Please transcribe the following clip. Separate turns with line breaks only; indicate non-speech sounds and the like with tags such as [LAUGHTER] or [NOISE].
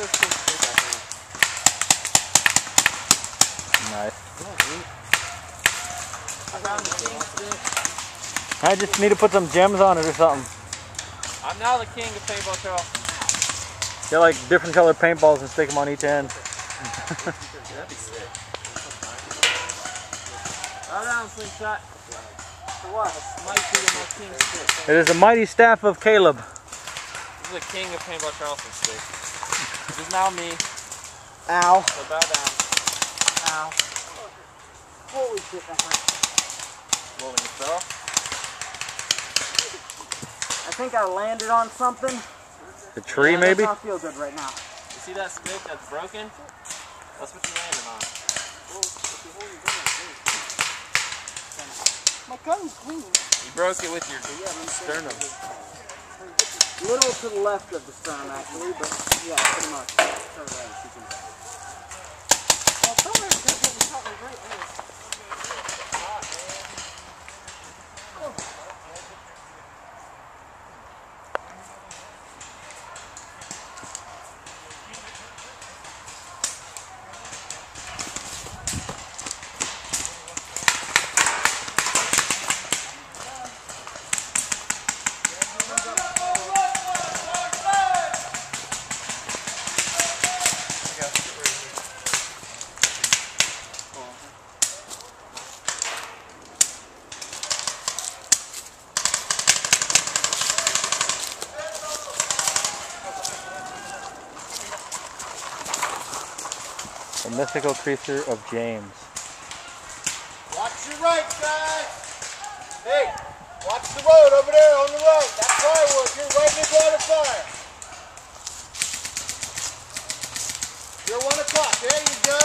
I. Nice.
I the king stick.
I just need to put some gems on it or something.
I'm now the king of paintball trail.
Get like different color paintballs and stick them on each end. [LAUGHS] It is the mighty staff of Caleb.
This is the king of paintball Charleston stick. This is now me.
Ow.
So bow down.
Ow. Holy shit, that hurt.
Well, when you fell.
I think I landed on something.
The tree,
Yeah,
maybe?
I feel good right now.
You see that stick that's broken? That's what you landed on.
My gun's clean.
You broke it with your sternum.
Little to the left of the sternum, actually, but yeah, pretty much. Turn around, you can-
The mythical creature of James.
Watch your right, guys. Hey, watch the road over there on the right. That firework, you're right in the of fire. You're one o'clock. There you go.